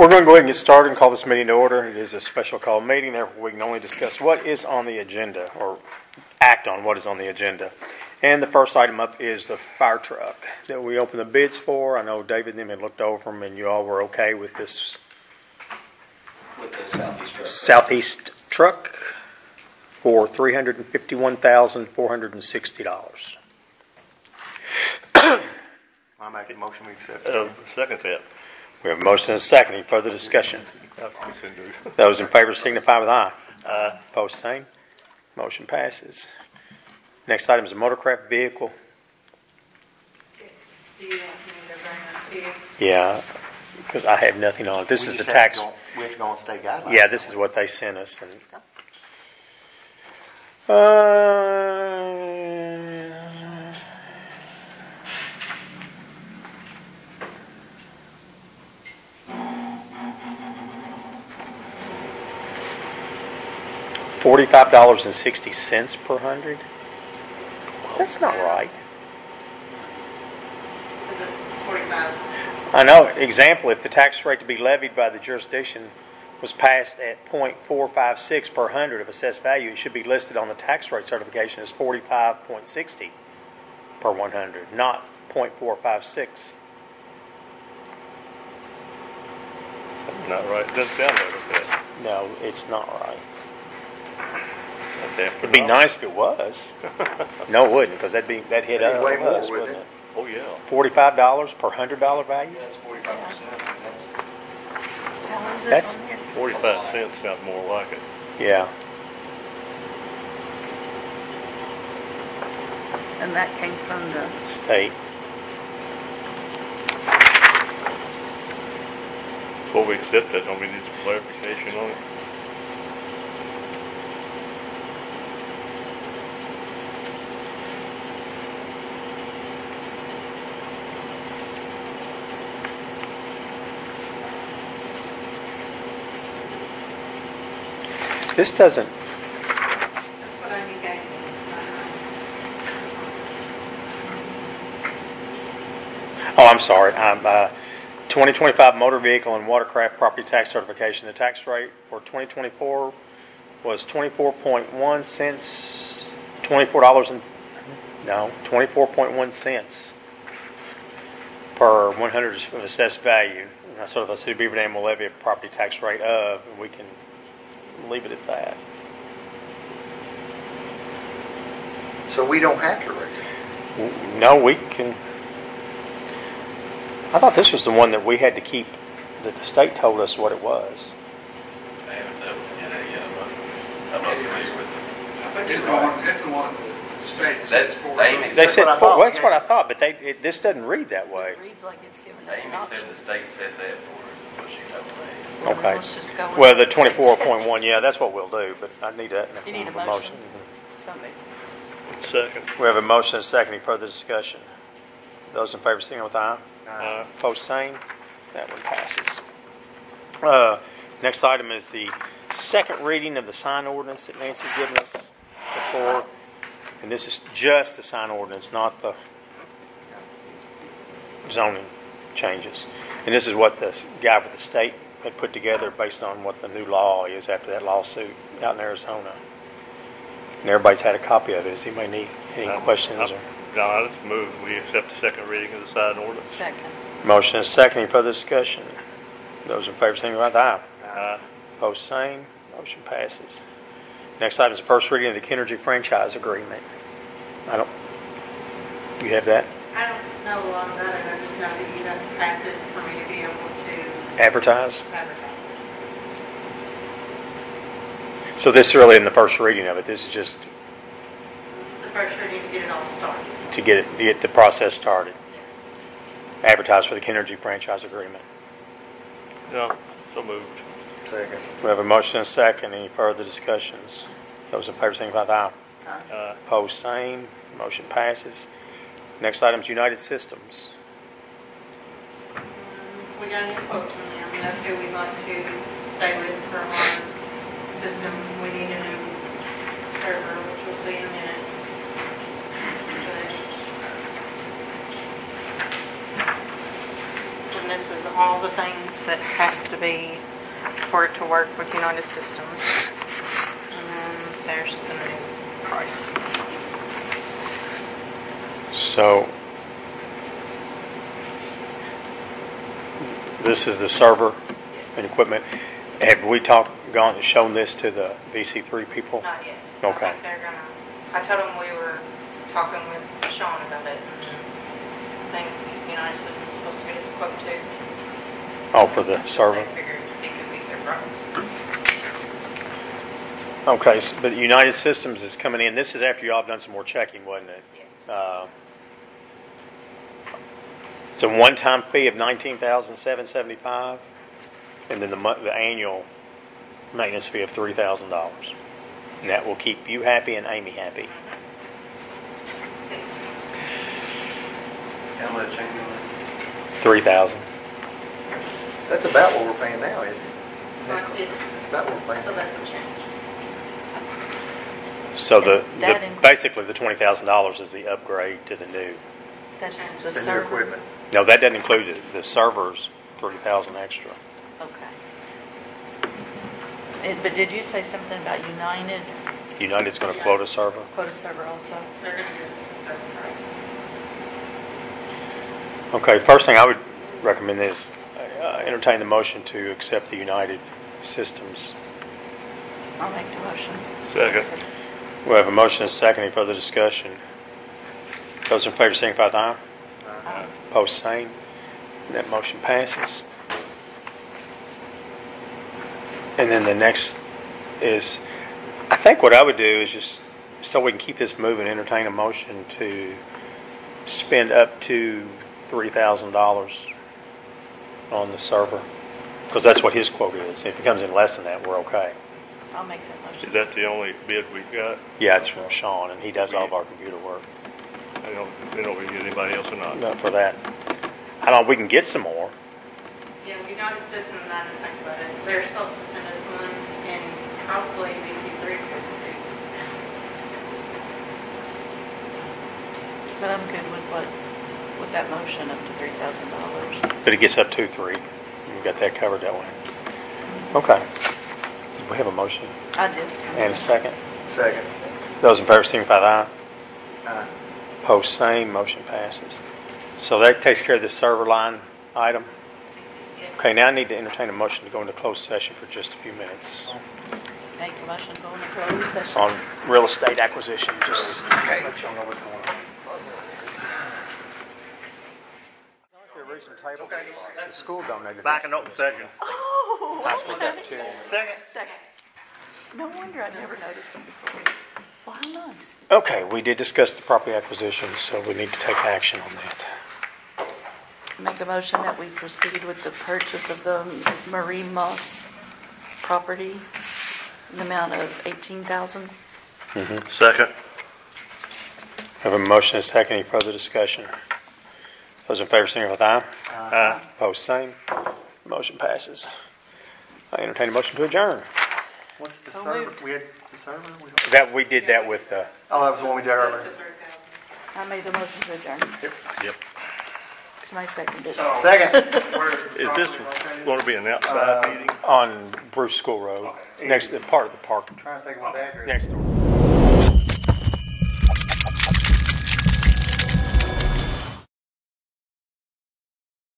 we're going to go ahead and get started and call this meeting to order. It is a special call meeting, therefore we can only discuss what is on the agenda or act on what is on the agenda. And the first item up is the fire truck that we opened the bids for. I know David and them had looked over them and you all were okay with this with the southeast truck. southeast truck for three hundred and fifty-one thousand, four hundred and sixty dollars. I make a motion we accept. Uh, second that. We have a motion and a second. Any further discussion? That's what we should do. Those in favor signify with aye. Aye. Opposed, same. Motion passes. Next item is a motorcraft vehicle. Do you want me to bring that to you? Yeah, because I have nothing on it. This is the tax. We have to go on state guidelines. Yeah, this is what they sent us and. Uh, Forty-five dollars and sixty cents per hundred? That's not right. Is it forty-five? I know, example, if the tax rate to be levied by the jurisdiction was passed at .456 per hundred of assessed value, it should be listed on the tax rate certification as forty-five point sixty per one hundred, not .456. Not right. Doesn't sound that. No, it's not right. Okay. It'd be nice if it was. No, it wouldn't, because that'd be, that'd hit That'd us, be way more, wouldn't wouldn't it? it? Oh, yeah. Forty-five dollars per hundred dollar value? That's forty-five percent, that's, How is it That's- on here? Forty-five cents sounds more like it. Yeah. And that came from the, State. Before we accept that, don't we need some clarification on it? This doesn't, Oh, I'm sorry. I'm, uh, 2025 motor vehicle and watercraft property tax certification. The tax rate for 2024 was 24.1 cents, $24 and, no, 24.1 cents per 100 of assessed value. And that's what the city of Beaver Dam will levy a property tax rate of, and we can leave it at that. So we don't have to raise it. No, we can. I thought this was the one that we had to keep, that the state told us what it was. I haven't dealt with any of that yet, I'm not familiar with it. I think it's the one, it's the one that state says for. they They said, said, what well, that's what I thought, but they, it, this doesn't read that way. it reads like it's giving us they an even option. said the state said that for us, is what she told me. Well, Okay. Let's just go Well, the what state twenty-four says. point one, yeah, that's what we'll do, but I need that You need a motion. motion? Somebody. Second. We have a motion and a second. Any further discussion? Those in favor, signal with aye. Aye. Opposed, same. That one passes. Uh, next item is the second reading of the sign ordinance that Nancy's given us before. And this is just the sign ordinance, not the zoning changes. And this is what the guy with the state had put together based on what the new law is after that lawsuit out in Arizona. And everybody's had a copy of it. Does anybody need any I'm- questions I'm- or? No, I just move, we accept the second reading of the sign ordinance. Second. Motion is second. Any further discussion? Those in favor, signify with aye. Aye. Opposed, same. Motion passes. Next item is the first reading of the Kenergy franchise agreement. I don't, you have that I don't know a lot about it, I just know that you have to pass it for me to be able to advertised? Advertise. So this is really in the first reading of it. This is just It's the first reading to get it all started. to get it, to get the process started. Advertise for the Kenergy franchise agreement. No, so moved. Second. We have a motion and a second. Any further discussions? Those in favor, signify with aye. Aye. Opposed, same. Motion passes. Next item is United Systems. We got any quotes from them, that's who we'd like to stay with for our system. We need a new server, which we'll see in a minute. But- And this is all all the things that has to be for it to work with United Systems. And then there's the new price. So this is the server and equipment. Have we talked, gone and shown this to the VC3 people? Not yet. Okay. I think they're gonna, I told them we were talking with Sean about it, I think United Systems is supposed to get us a quote too. Oh, for the server? Figured it could beat their price. Okay, s- but United Systems is coming in. This is after y'all have done some more checking, wasn't it? Yes. Uh, It's a one-time fee of nineteen thousand seven seventy-five, and then the mo- the annual maintenance fee of three thousand dollars. And that will keep you happy and Amy happy. How much annually? Three thousand. That's about what we're paying now, isn't it? So it- That's about what we're so paying. that would change. So the, That the inc- basically the twenty thousand dollars is the upgrade to the new. That's the The new server. equipment. No, that doesn't include it. The servers thirty thousand extra. Okay. It- But did you say something about United United's going to quote a server. quota server also? They're gonna give us a certain price. Okay, first thing I would recommend is uh, entertain the motion to accept the United Systems. I'll make the motion. Second. We have a motion and a second. Any further discussion? Those in favor signify with aye. Aye. Post same. That motion passes. And then the next is, I think what I would do is just, so we can keep this moving, entertain a motion to spend up to three thousand dollars on the server. Because that's what his quote is. If it comes in less than that, we're okay. I'll make that Is motion. Is that the only bid we've got? Yeah, it's from Sean, and he does all of our computer work. I don't, they don't really get anybody else or not. Not for that. I don't, we can get some more. Yeah, United Systems, I didn't think about it. They're supposed to send us one and probably VC three could too. But I'm good with what, with that motion up to three thousand dollars. But it gets up to three. We've got that covered that way. Okay. Did we have a motion I did. and a second? Second. Those in favor signify with aye. Aye. Post same, motion passes. So that takes care of the server line item. Okay, now I need to entertain a motion to go into closed session for just a few minutes Make the motion, go into closed session. on real estate acquisition. Just Okay. Let y'all know what's going on. The school donated. Back in open session. Oh, High school cafeteria. Second. second. No wonder I never noticed them before. Well, how nice. Okay, we did discuss the property acquisition, so we need to take action on that. Make a motion that we proceed with the purchase of the Marie Moss property in the amount of eighteen thousand. Mm-hmm. Second. Have a motion and a second. Any further discussion? Those in favor, signify with aye. Aye. Opposed, same. Motion passes. I entertain a motion to adjourn. What's the So server? moved. We had the server? We don't- That, we did that with, uh, Oh, that was the one we did earlier. I made the motion to adjourn. Yep. Somebody seconded it. Second. Is this going to be an outside meeting? on Bruce School Road, next to, the part of the park, Trying to think of my address. next door.